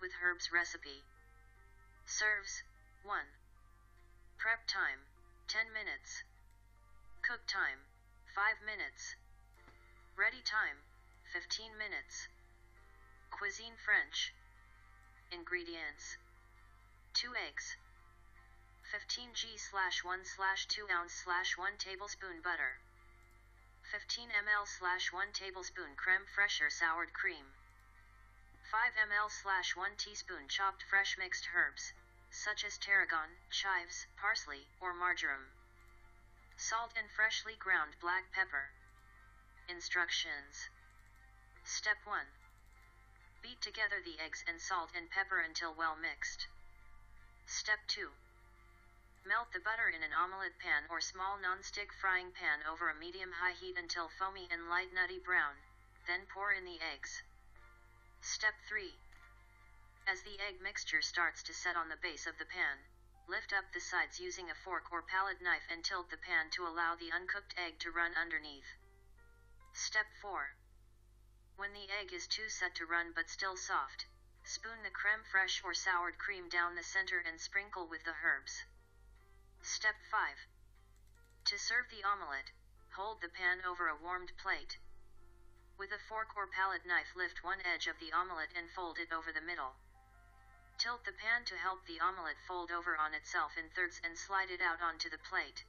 With herbs recipe. Serves 1. Prep time 10 minutes. Cook time 5 minutes. Ready time 15 minutes. Cuisine French. Ingredients 2 eggs. 15 g slash 1 slash 2 ounce slash 1 tablespoon butter. 15 ml slash 1 tablespoon creme fraiche or soured cream. 5 ml slash 1 teaspoon chopped fresh mixed herbs, such as tarragon, chives, parsley, or marjoram. Salt and freshly ground black pepper. Instructions. Step 1. Beat together the eggs and salt and pepper until well mixed. Step 2. Melt the butter in an omelette pan or small non-stick frying pan over a medium-high heat until foamy and light nutty brown, then pour in the eggs. Step 3. As the egg mixture starts to set on the base of the pan, lift up the sides using a fork or palette knife and tilt the pan to allow the uncooked egg to run underneath. Step 4. When the egg is too set to run but still soft, spoon the creme fraiche or soured cream down the center and sprinkle with the herbs. Step 5. To serve the omelette, hold the pan over a warmed plate. With a fork or palette knife lift one edge of the omelette and fold it over the middle. Tilt the pan to help the omelette fold over on itself in thirds and slide it out onto the plate.